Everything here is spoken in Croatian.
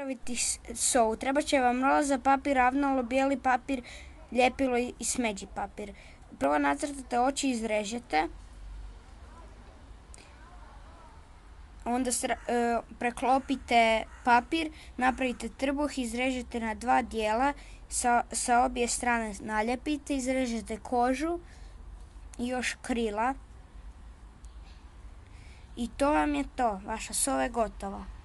napraviti sovu. Treba će vam rola za papir, ravnalo, bijeli papir, ljepilo i smeđi papir. Prvo nacrtate oči i izrežete. Onda e, preklopite papir, napravite trbuh, izrežete na dva dijela, sa, sa obje strane naljepite, izrežete kožu i još krila. I to vam je to, vaša sova je gotova.